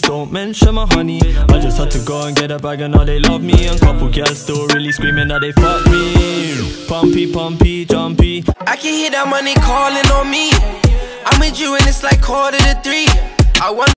please don't mention my honey. I just had to go and get a bag and now they love me. And couple girls still really screaming that they fuck me. Pumpy, pumpy, jumpy. I can hear that money calling on me. I'm with you and it's like quarter to three. I want